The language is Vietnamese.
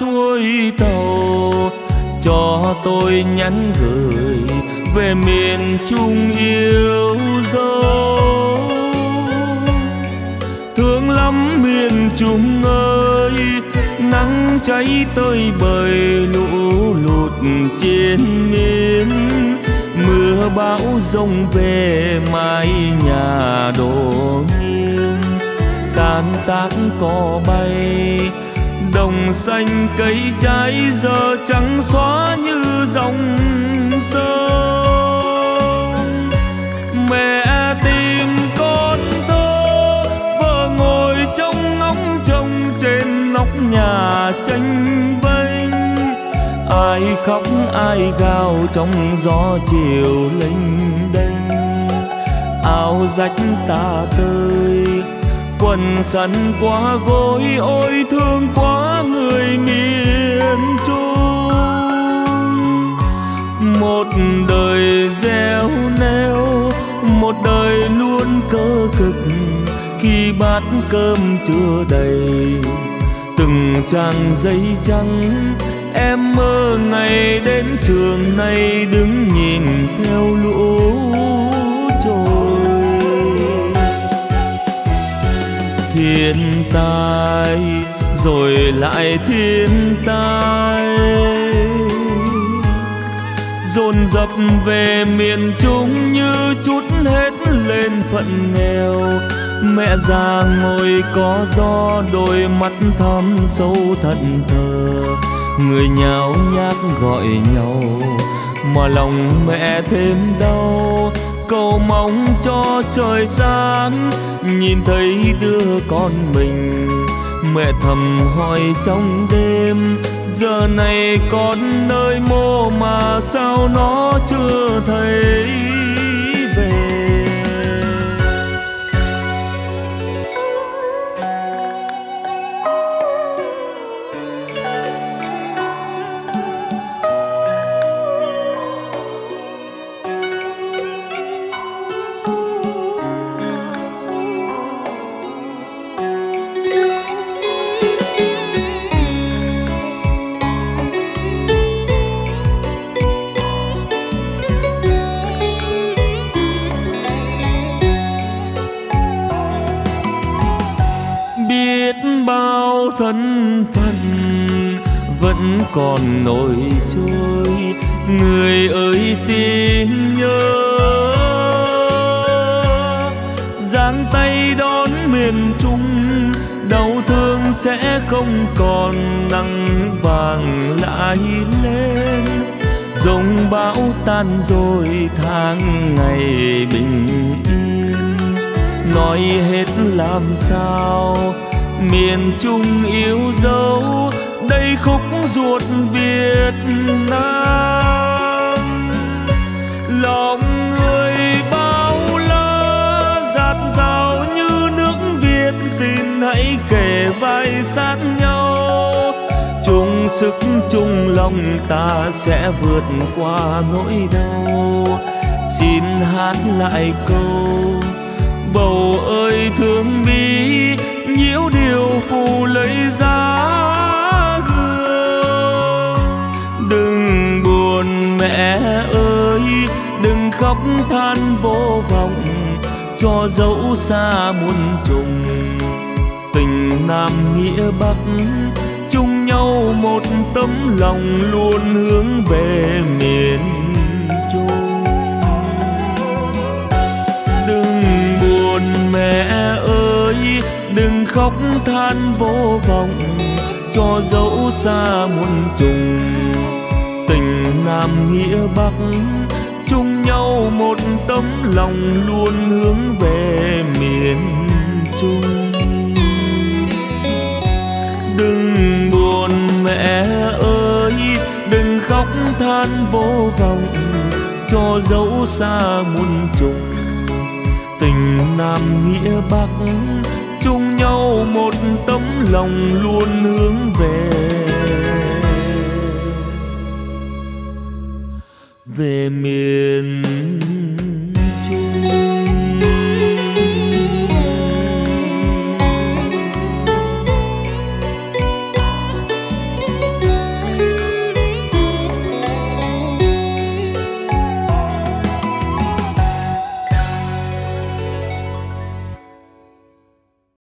xuôi tàu, cho tôi nhắn gửi về miền trung yêu dấu. Thương lắm miền trung ơi, nắng cháy tơi bời, lũ lụt trên miền mưa bão rông về mái nhà đổ nghiêng tan tác cò bay đồng xanh cây trái giờ trắng xóa như dòng sông. Mẹ tìm con thơ, vợ ngồi trong ngóng trông trên nóc nhà tranh vênh. Ai khóc, ai gào trong gió chiều lênh đênh. Áo rách tà tơi quần sắn quá gối, ôi thương quá người miền trung. Một đời gieo neo một đời luôn cơ cực, khi bát cơm chưa đầy. Từng trang giấy trắng, em mơ ngày đến trường này đứng nhìn theo lũ. Thiên tai, rồi lại thiên tai. Dồn dập về miền trung như chút hết lên phận nghèo. Mẹ già ngồi có gió đôi mắt thắm sâu thận thờ. Người nháo nhác gọi nhau, mà lòng mẹ thêm đau cầu mong cho trời sáng. Nhìn thấy đứa con mình, mẹ thầm hỏi trong đêm. Giờ này con nơi mô mà sao nó chưa thấy? Bao thân phận, vẫn còn nổi trôi. Người ơi xin nhớ, giang tay đón miền trung, đau thương sẽ không còn, nắng vàng lại lên. Rông bão tan rồi, tháng ngày bình yên. Nói hết làm sao miền trung yêu dấu, đây khúc ruột việt nam. Lòng người bao la dạt dào như nước việt, xin hãy kề vai sát nhau. Chung sức, chung lòng ta sẽ vượt qua nỗi đau. Xin hát lại câu, bầu ơi thương bi liễu điều phù lấy giá gương. Đừng buồn mẹ ơi, đừng khóc than vô vọng, cho dẫu xa muôn trùng. Tình nam nghĩa bắc, chung nhau một tấm lòng luôn hướng về miền trung. Than vô vọng, cho dẫu xa muôn trùng. Tình nam nghĩa bắc, chung nhau một tấm lòng luôn hướng về miền trung. Đừng buồn mẹ ơi, đừng khóc than vô vọng, cho dẫu xa muôn trùng. Tình nam nghĩa bắc chung nhau một tấm lòng luôn hướng về. Về miền